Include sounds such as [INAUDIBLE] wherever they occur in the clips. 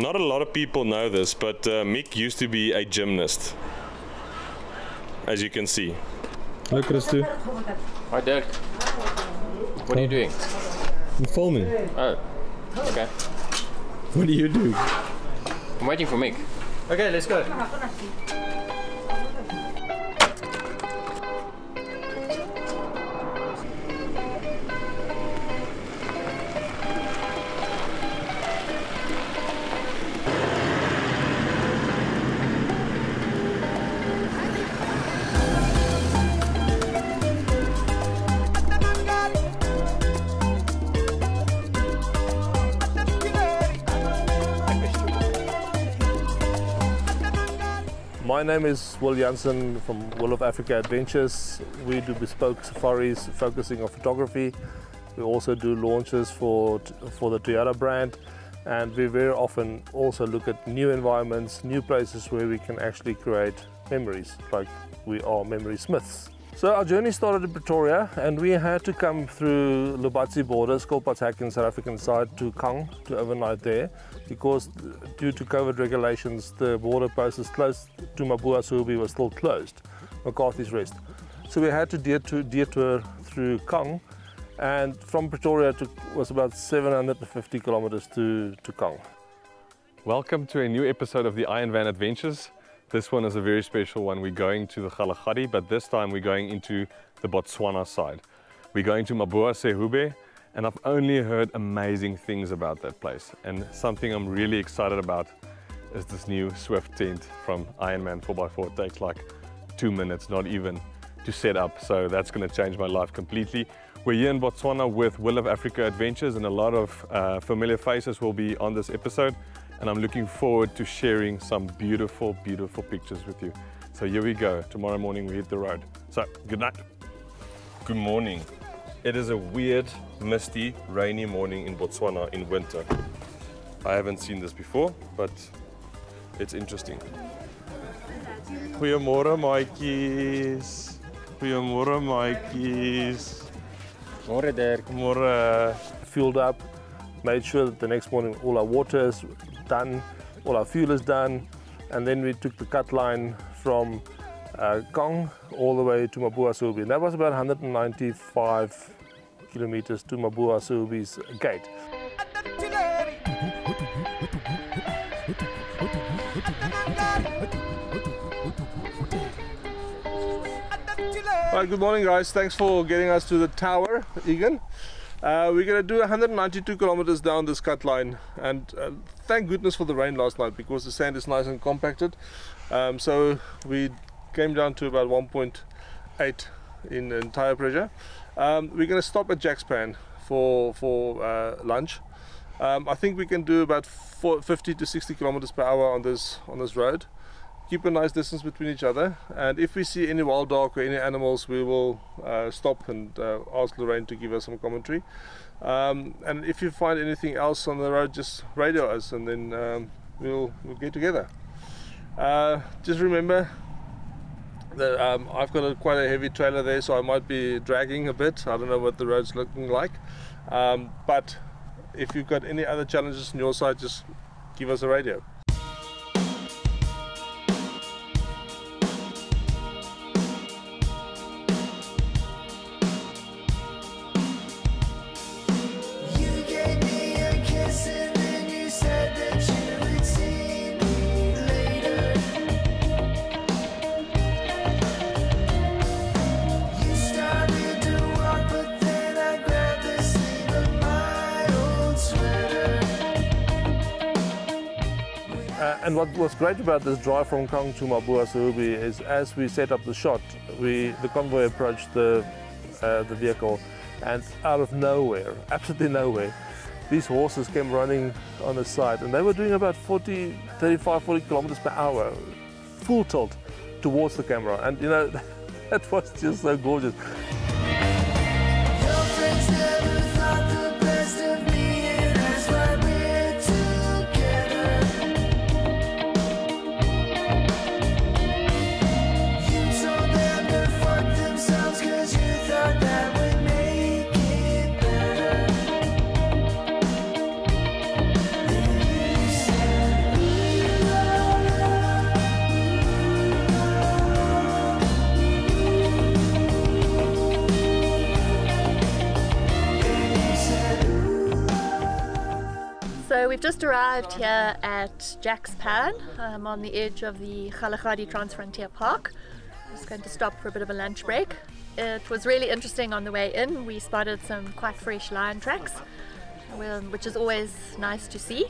Not a lot of people know this, but uh, Mick used to be a gymnast, as you can see. Hi, Christo. Hi, Dirk. What are you doing? I'm filming. Oh, okay. What do you do? I'm waiting for Mick. Okay, let's go. My name is Will Jansen from Will of Africa Adventures. We do bespoke safaris focusing on photography. We also do launches for, for the Toyota brand and we very often also look at new environments, new places where we can actually create memories like we are memory smiths. So our journey started in Pretoria and we had to come through Lobatse border, Skilpadshek in South African side to Kang to overnight there because due to COVID regulations the border post is closed to Mabua Sehube was still closed, McCarthy's Rest. So we had to detour, detour through Kang and from Pretoria to was about 750 kilometers to, to Kang. Welcome to a new episode of the Iron Van Adventures. This one is a very special one. We're going to the Kalahari, but this time we're going into the Botswana side. We're going to Mabua Sehube, and I've only heard amazing things about that place. And something I'm really excited about is this new Swift tent from Ironman 4x4. It takes like two minutes, not even, to set up. So that's going to change my life completely. We're here in Botswana with Will of Africa Adventures, and a lot of uh, familiar faces will be on this episode and I'm looking forward to sharing some beautiful, beautiful pictures with you. So here we go. Tomorrow morning we hit the road. So good night. Good morning. It is a weird, misty, rainy morning in Botswana in winter. I haven't seen this before, but it's interesting. Goeiemôre maatjies. Goeiemôre maatjies. Môre, Dirk. Môre. Fueled up, made sure that the next morning all our water is done, all our fuel is done, and then we took the cut line from uh, Kang all the way to Mabua Sehube. And that was about 195 kilometers to Mabua Sehube's gate. All right, good morning guys. Thanks for getting us to the tower, Egan. Uh, we're going to do 192 kilometers down this cut line and uh, thank goodness for the rain last night because the sand is nice and compacted. Um, so we came down to about 1.8 in, in tire pressure. Um, we're going to stop at Jack's Pan for, for uh, lunch. Um, I think we can do about 50 to 60 kilometers per hour on this on this road keep a nice distance between each other. And if we see any wild dog or any animals we will uh, stop and uh, ask Lorraine to give us some commentary. Um, and if you find anything else on the road just radio us and then um, we'll, we'll get together. Uh, just remember that um, I've got a, quite a heavy trailer there so I might be dragging a bit. I don't know what the road's looking like. Um, but if you've got any other challenges on your side just give us a radio and what was great about this drive from Kang to Mabua Sehube is as we set up the shot, we the convoy approached the uh, the vehicle, and out of nowhere, [LAUGHS] absolutely nowhere, these horses came running on the side, and they were doing about 40, 35, 40 kilometers per hour, full tilt towards the camera, and you know [LAUGHS] that was just so gorgeous. We've just arrived here at Jack's Pan um, on the edge of the Kgalagadi Transfrontier Park. I'm just going to stop for a bit of a lunch break. It was really interesting on the way in. We spotted some quite fresh lion tracks, which is always nice to see.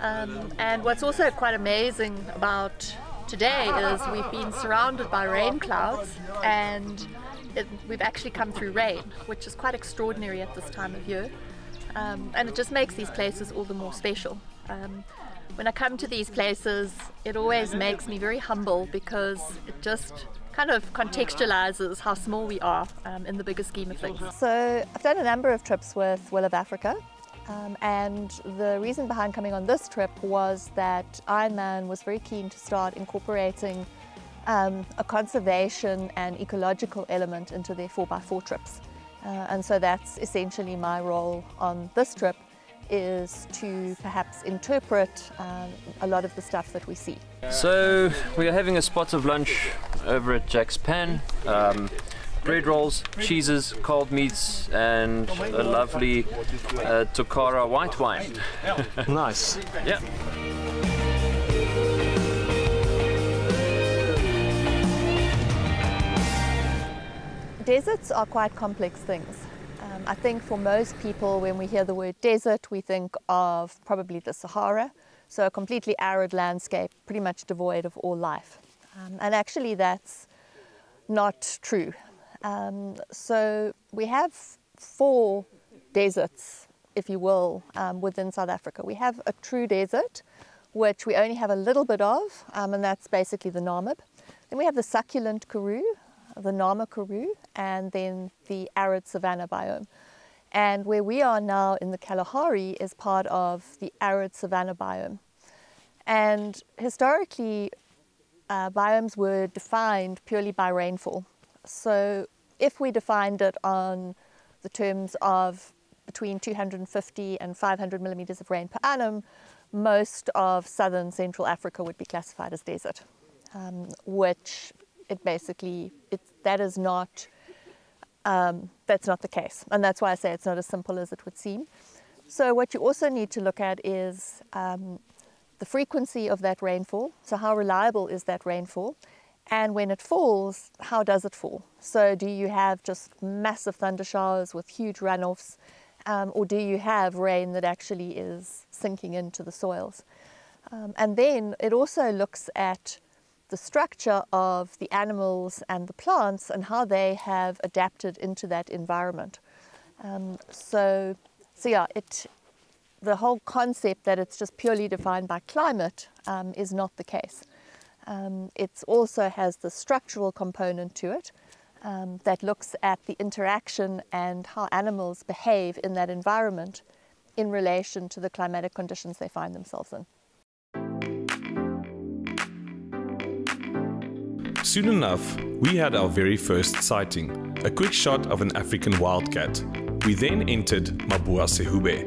Um, and what's also quite amazing about today is we've been surrounded by rain clouds and it, we've actually come through rain, which is quite extraordinary at this time of year. Um, and it just makes these places all the more special. Um, when I come to these places, it always makes me very humble because it just kind of contextualizes how small we are um, in the bigger scheme of things. So I've done a number of trips with Will of Africa. Um, and the reason behind coming on this trip was that Ironman was very keen to start incorporating um, a conservation and ecological element into their 4x4 trips. Uh, and so that's essentially my role on this trip is to perhaps interpret um, a lot of the stuff that we see. So we are having a spot of lunch over at Jack's Pan. Um, bread rolls, cheeses, cold meats, and a lovely uh, Tokara white wine. nice. [LAUGHS] Yeah. Deserts are quite complex things. Um, I think for most people, when we hear the word desert, we think of probably the Sahara, so a completely arid landscape, pretty much devoid of all life. Um, and actually, that's not true. Um, so we have four deserts, if you will, um, within South Africa. We have a true desert, which we only have a little bit of, um, and that's basically the Namib. Then we have the succulent Karoo, the Nama Karoo, and then the arid savanna biome. And where we are now in the Kalahari is part of the arid savanna biome. And historically, uh, biomes were defined purely by rainfall. So if we defined it on the terms of between 250 and 500 millimeters of rain per annum, most of southern Central Africa would be classified as desert, um, which it basically, it, that is not, um, that's not the case. And that's why I say it's not as simple as it would seem. So what you also need to look at is um, the frequency of that rainfall. So how reliable is that rainfall? And when it falls, how does it fall? So do you have just massive thunder showers with huge runoffs? Um, or do you have rain that actually is sinking into the soils? Um, and then it also looks at the structure of the animals and the plants and how they have adapted into that environment. Um, so, so yeah, it, the whole concept that it's just purely defined by climate um, is not the case. Um, it also has the structural component to it um, that looks at the interaction and how animals behave in that environment in relation to the climatic conditions they find themselves in. Soon enough, we had our very first sighting, a quick shot of an African wildcat. We then entered Mabua Sehube,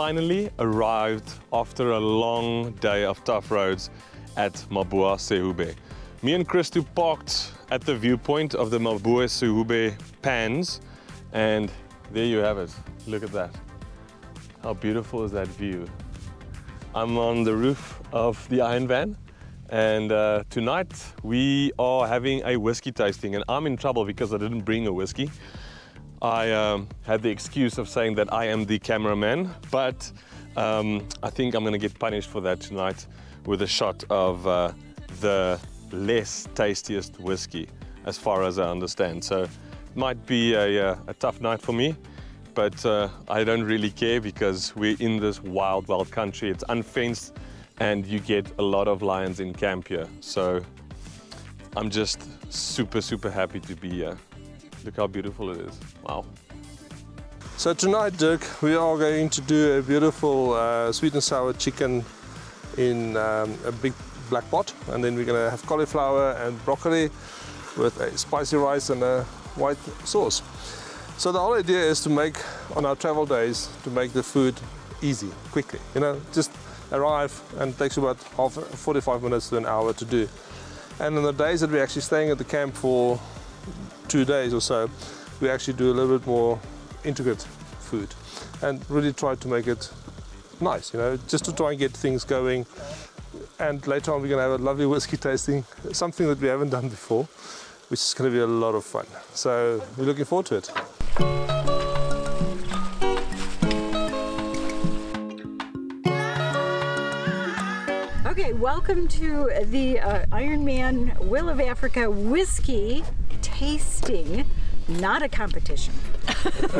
finally arrived after a long day of tough roads at Mabua Sehube. Me and Christo parked at the viewpoint of the Mabua Sehube pans and there you have it. Look at that. How beautiful is that view? I'm on the roof of the Iron Van and uh, tonight we are having a whiskey tasting and I'm in trouble because I didn't bring a whiskey. I um, had the excuse of saying that I am the cameraman, but um, I think I'm going to get punished for that tonight with a shot of uh, the less tastiest whiskey, as far as I understand. So it might be a, uh, a tough night for me, but uh, I don't really care because we're in this wild, wild country. It's unfenced and you get a lot of lions in camp here. So I'm just super, super happy to be here. Look how beautiful it is. Wow. So tonight, Dirk, we are going to do a beautiful uh, sweet and sour chicken in um, a big black pot, and then we're going to have cauliflower and broccoli with a spicy rice and a white sauce. So the whole idea is to make on our travel days to make the food easy, quickly. You know, just arrive and takes about half, 45 minutes to an hour to do. And on the days that we're actually staying at the camp for two days or so, we actually do a little bit more intricate food and really try to make it nice, you know, just to try and get things going. And later on, we're going to have a lovely whiskey tasting, something that we haven't done before, which is going to be a lot of fun. So we're looking forward to it. Okay, welcome to the uh, Ironman Will of Africa whiskey tasting, not a competition.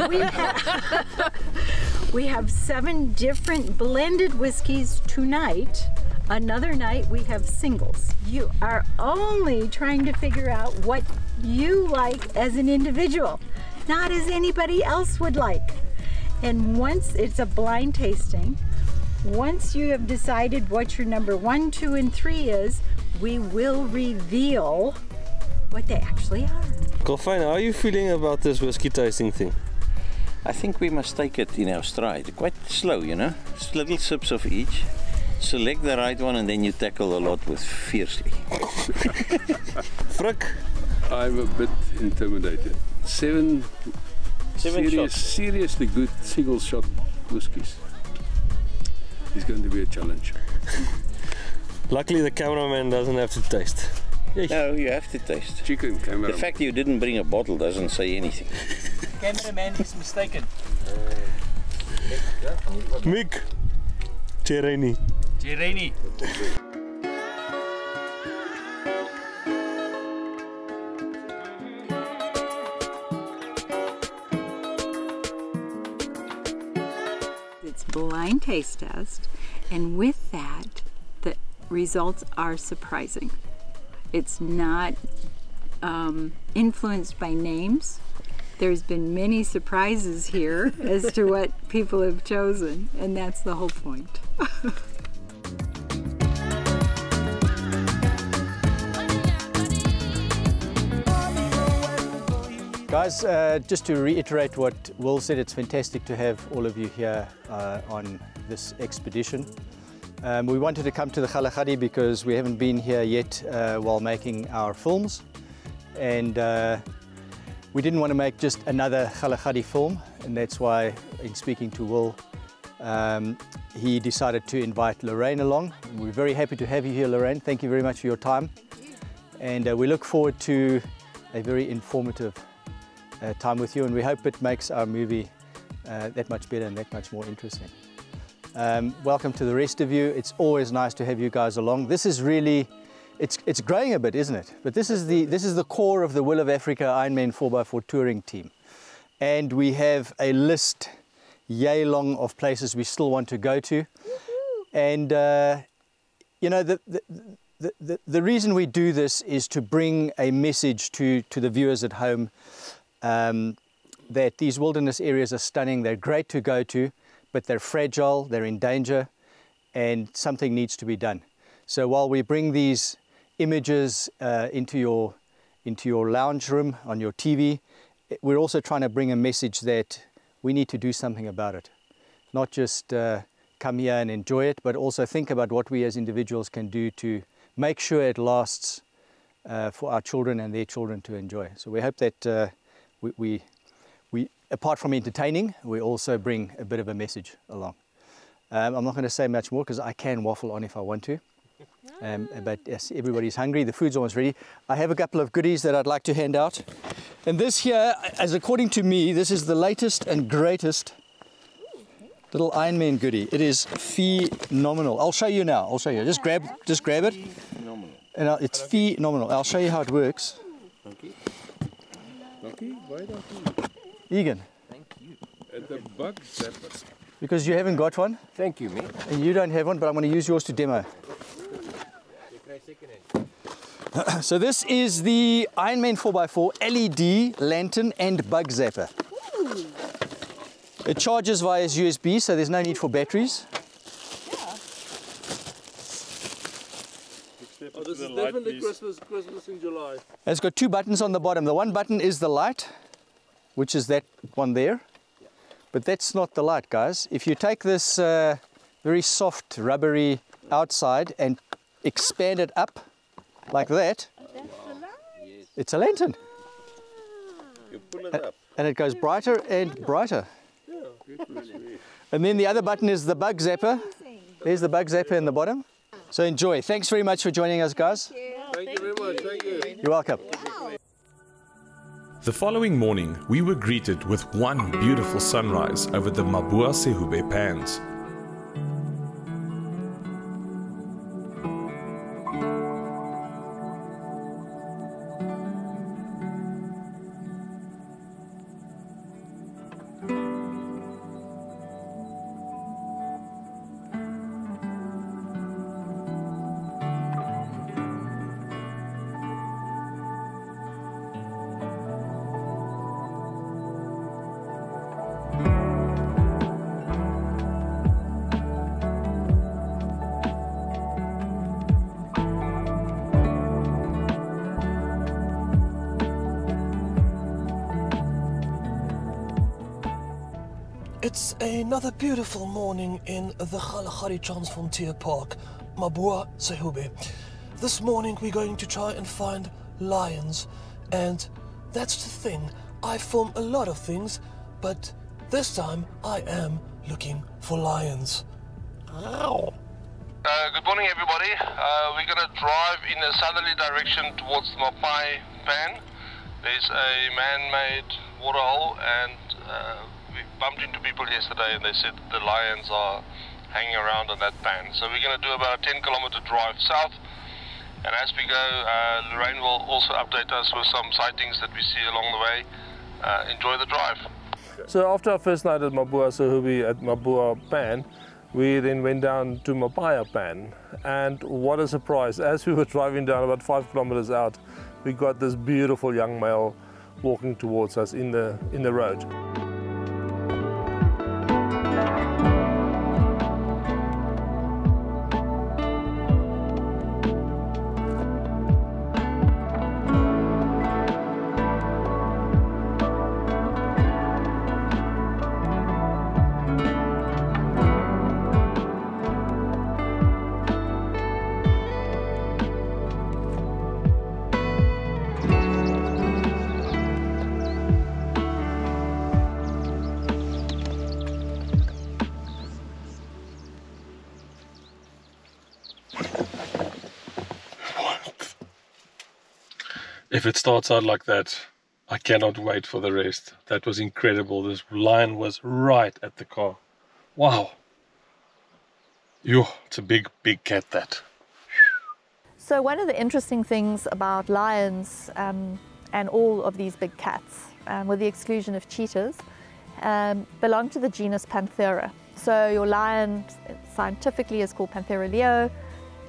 we, have, [LAUGHS] we have seven different blended whiskeys tonight. Another night we have singles. You are only trying to figure out what you like as an individual, not as anybody else would like. And once it's a blind tasting, once you have decided what your number one, two, and three is, we will reveal what they actually are. Golfine, how are you feeling about this whiskey tasting thing? I think we must take it in our stride, quite slow, you know, Just little sips of each. Select the right one and then you tackle a lot with fiercely. [LAUGHS] Frick, I'm a bit intimidated. Seven, Seven serious, shots. seriously good single shot whiskies. It's going to be a challenge. [LAUGHS] luckily the cameraman doesn't have to taste. No, you have to taste. Chicken camera. The fact you didn't bring a bottle doesn't say anything. Cameraman is mistaken. Mick, Chereni. Jereni. It's blind taste test, and with that, the results are surprising. It's not um, influenced by names. There's been many surprises here [LAUGHS] as to what people have chosen, and that's the whole point. [LAUGHS] Guys, uh, just to reiterate what Will said, it's fantastic to have all of you here uh, on this expedition. Um, we wanted to come to the Kgalagadi because we haven't been here yet uh, while making our films. And uh, we didn't want to make just another Kgalagadi film, and that's why, in speaking to Will, um, he decided to invite Lorraine along. We're very happy to have you here, Lorraine. Thank you very much for your time. And uh, we look forward to a very informative uh, time with you, and we hope it makes our movie uh, that much better and that much more interesting. Um, welcome to the rest of you. It's always nice to have you guys along. This is really, it's, it's growing a bit, isn't it? But this is, the, this is the core of the Will of Africa Ironman 4x4 touring team. And we have a list yay long of places we still want to go to. And, uh, you know, the, the, the, the, the reason we do this is to bring a message to, to the viewers at home um, that these wilderness areas are stunning, they're great to go to, but they're fragile, they're in danger, and something needs to be done. So while we bring these images uh, into, your, into your lounge room on your TV, we're also trying to bring a message that we need to do something about it. Not just uh, come here and enjoy it, but also think about what we as individuals can do to make sure it lasts uh, for our children and their children to enjoy. So we hope that uh, we, we, apart from entertaining, we also bring a bit of a message along. Um, I'm not going to say much more because I can waffle on if I want to. Um, but yes, everybody's hungry. The food's almost ready. I have a couple of goodies that I'd like to hand out. And this here, as according to me, this is the latest and greatest little Ironman goodie. It is phenomenal. I'll show you now. I'll show you. Just grab, just grab it. And I'll- it's phenomenal. I'll show you how it works. Egan, At the bug zapper. because you haven't got one Thank you, mate. and you don't have one, but I'm going to use yours to demo. [CLEARS THROAT] so this is the Ironman 4x4 LED lantern and bug zapper. It charges via USB, so there's no need for batteries. Oh, this is definitely Christmas, Christmas in July. And it's got two buttons on the bottom. The one button is the light, which is that one there. But that's not the light, guys. If you take this uh, very soft, rubbery outside and expand it up like that, it's a lantern. You pull it up. And it goes brighter and brighter. And then the other button is the bug zapper. There's the bug zapper in the bottom. So enjoy. Thanks very much for joining us, guys. Thank you very much. Thank you. You're welcome. The following morning, we were greeted with one beautiful sunrise over the Mabua Sehube pans. Another beautiful morning in the Kalahari Transfrontier Park, Mabua Sehube. This morning we're going to try and find lions, and that's the thing. I film a lot of things, but this time I am looking for lions. Uh, good morning, everybody. Uh, we're going to drive in a southerly direction towards Mapai Pan. There's a man-made waterhole, and uh, we bumped into people yesterday, and they said the lions are hanging around on that pan. So we're going to do about a 10-kilometer drive south. And as we go, uh, Lorraine will also update us with some sightings that we see along the way. Uh, enjoy the drive. So after our first night at Mabua Sehube at Mabua Pan, we then went down to Mapaya Pan. And what a surprise. As we were driving down about five kilometers out, we got this beautiful young male walking towards us in the, in the road. Thank you. If it starts out like that, I cannot wait for the rest. That was incredible. This lion was right at the car. Wow. Yo, it's a big, big cat that. So one of the interesting things about lions um, and all of these big cats, um, with the exclusion of cheetahs, um, belong to the genus Panthera. So your lion scientifically is called Panthera leo,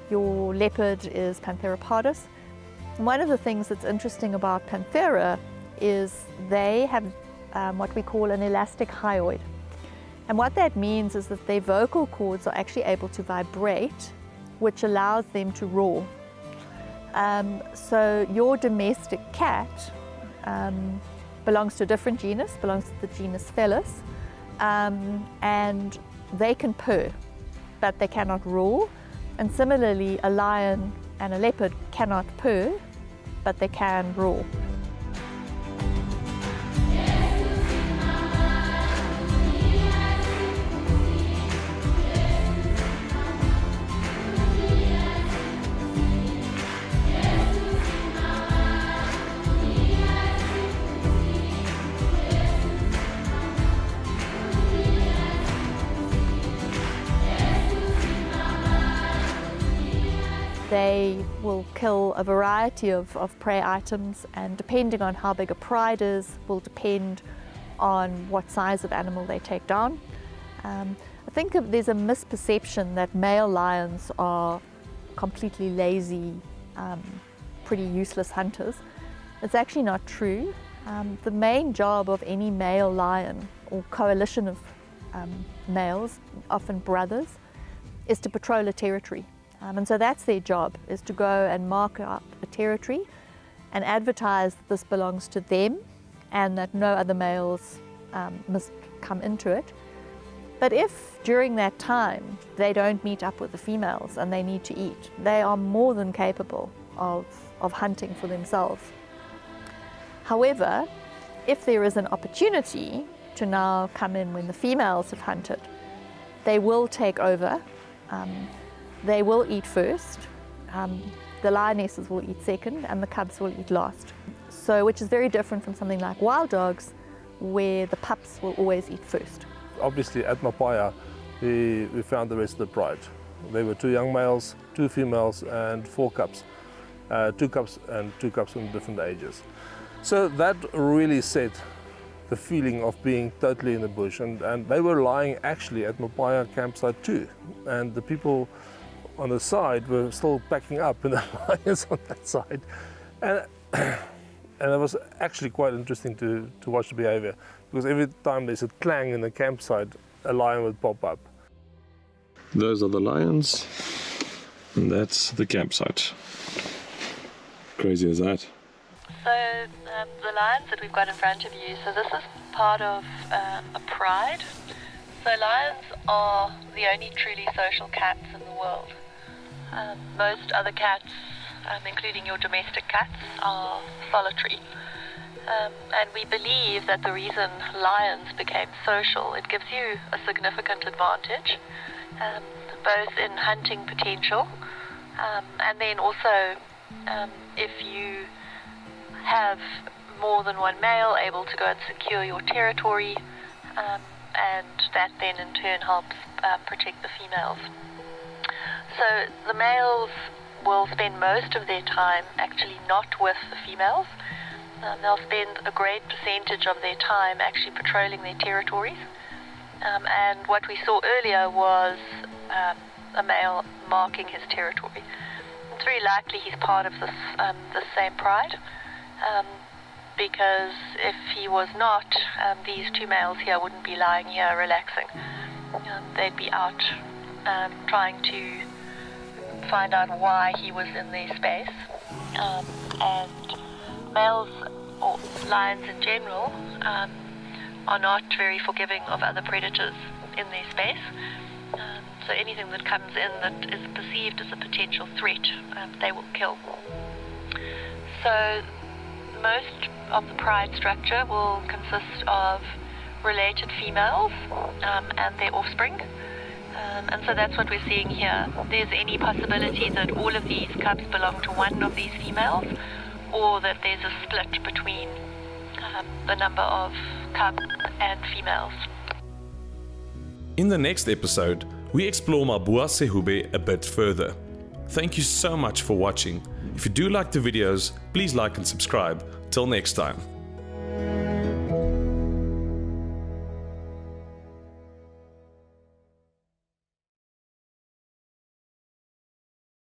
your leopard is Panthera pardus. One of the things that's interesting about Panthera is they have um, what we call an elastic hyoid. And what that means is that their vocal cords are actually able to vibrate, which allows them to roar. Um, so your domestic cat um, belongs to a different genus, belongs to the genus Felis, um, and they can purr, but they cannot roar. And similarly, a lion and a leopard cannot purr, but they can rule. They will kill a variety of, of prey items and depending on how big a pride is will depend on what size of animal they take down. Um, I think there's a misperception that male lions are completely lazy um, pretty useless hunters. It's actually not true. Um, the main job of any male lion or coalition of um, males, often brothers, is to patrol a territory. Um, and so that's their job, is to go and mark up a territory and advertise that this belongs to them and that no other males um, must come into it. But if during that time they don't meet up with the females and they need to eat, they are more than capable of, of hunting for themselves. However, if there is an opportunity to now come in when the females have hunted, they will take over. Um, they will eat first. Um, the lionesses will eat second and the cubs will eat last. So, which is very different from something like wild dogs, where the pups will always eat first. Obviously, at Mapaya, we, we found the rest of the pride. There were two young males, two females, and four cubs. Uh, two cubs and two cubs from different ages. So that really set the feeling of being totally in the bush. And, and they were lying actually at Mapaya campsite too. And the people on the side were still backing up and the [LAUGHS] lions on that side. And, [CLEARS THROAT] and it was actually quite interesting to, to watch the behavior because every time there's a clang in the campsite, a lion would pop up. Those are the lions, and that's the campsite. Crazy as that. So um, the lions that we've got in front of you, so this is part of um, a pride. So lions are the only truly social cats in the world. Um, most other cats, um, including your domestic cats, are solitary. Um, and we believe that the reason lions became social, it gives you a significant advantage, um, both in hunting potential, and then also if you have more than one male able to go and secure your territory, um, and that then in turn helps um, protect the females. So the males will spend most of their time actually not with the females. Um, they'll spend a great percentage of their time actually patrolling their territories. Um, and what we saw earlier was um, a male marking his territory. It's very likely he's part of this, um, the same pride um, because if he was not, um, these two males here wouldn't be lying here relaxing. Um, they'd be out trying to find out why he was in the space. Um, and males, or lions in general, um, are not very forgiving of other predators in their space. so anything that comes in that is perceived as a potential threat, they will kill. So most of the pride structure will consist of related females um, and their offspring. Um, and so that's what we're seeing here. There's any possibility that all of these cubs belong to one of these females, or that there's a split between um, the number of cubs and females. In the next episode, we explore Mabua Sehube a bit further. Thank you so much for watching. If you do like the videos, please like and subscribe. Till next time.